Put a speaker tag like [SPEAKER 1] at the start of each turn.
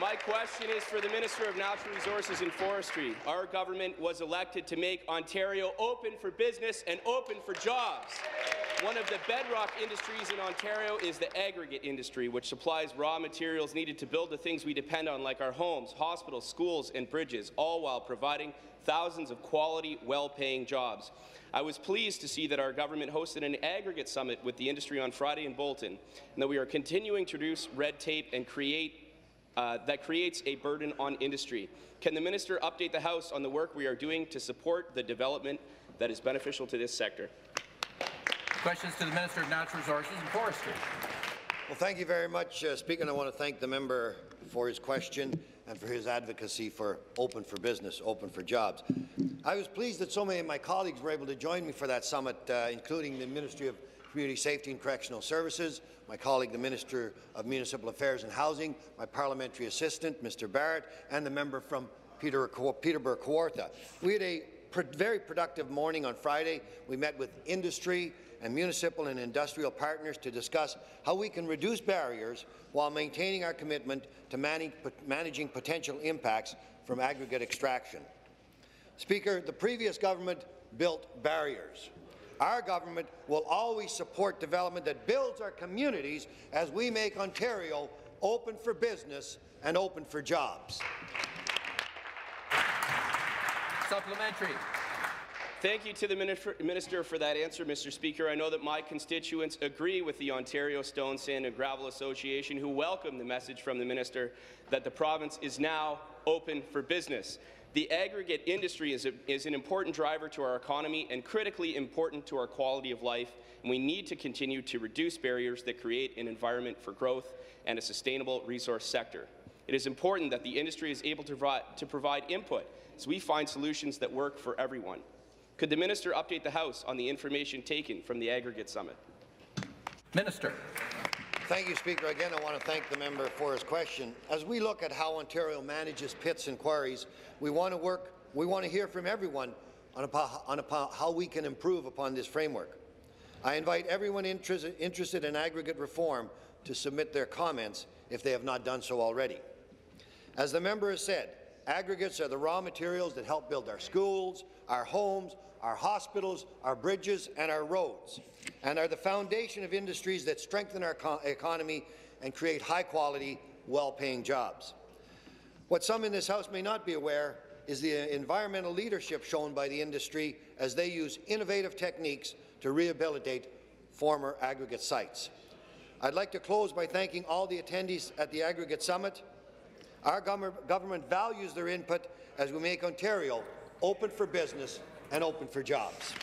[SPEAKER 1] My question is for the Minister of Natural Resources and Forestry. Our government was elected to make Ontario open for business and open for jobs. One of the bedrock industries in Ontario is the aggregate industry, which supplies raw materials needed to build the things we depend on, like our homes, hospitals, schools, and bridges, all while providing thousands of quality, well-paying jobs. I was pleased to see that our government hosted an aggregate summit with the industry on Friday in Bolton, and that we are continuing to reduce red tape and create uh, that creates a burden on industry. Can the minister update the House on the work we are doing to support the development that is beneficial to this sector?
[SPEAKER 2] Questions to the Minister of Natural Resources and Forestry.
[SPEAKER 3] Well, thank you very much, uh, Speaker. And I want to thank the member for his question and for his advocacy for open for business, open for jobs. I was pleased that so many of my colleagues were able to join me for that summit, uh, including the Ministry of Community Safety and Correctional Services, my colleague, the Minister of Municipal Affairs and Housing, my parliamentary assistant, Mr. Barrett, and the member from Peter, Peterborough Kawartha. We had a very productive morning on Friday. We met with industry and municipal and industrial partners to discuss how we can reduce barriers while maintaining our commitment to manage, managing potential impacts from aggregate extraction. Speaker, the previous government built barriers. Our government will always support development that builds our communities as we make Ontario open for business and open for jobs.
[SPEAKER 2] Supplementary.
[SPEAKER 1] Thank you to the Minister for that answer, Mr. Speaker. I know that my constituents agree with the Ontario Stone, Sand and Gravel Association, who welcome the message from the Minister that the province is now open for business. The aggregate industry is, a, is, an important driver to our economy and critically important to our quality of life, and we need to continue to reduce barriers that create an environment for growth and a sustainable resource sector. It is important that the industry is able to provide, to provide input so we find solutions that work for everyone. Could the minister update the House on the information taken from the aggregate summit?
[SPEAKER 2] Minister.
[SPEAKER 3] Thank you, Speaker. Again, I want to thank the member for his question. As we look at how Ontario manages pits and quarries, we want to work. We want to hear from everyone on, on how we can improve upon this framework. I invite everyone interested in aggregate reform to submit their comments if they have not done so already. As the member has said, aggregates are the raw materials that help build our schools, our homes, our hospitals, our bridges, and our roads, and are the foundation of industries that strengthen our economy and create high-quality, well-paying jobs. What some in this House may not be aware is the environmental leadership shown by the industry as they use innovative techniques to rehabilitate former aggregate sites. I'd like to close by thanking all the attendees at the Aggregate Summit. Our government values their input as we make Ontario open for business and open for jobs.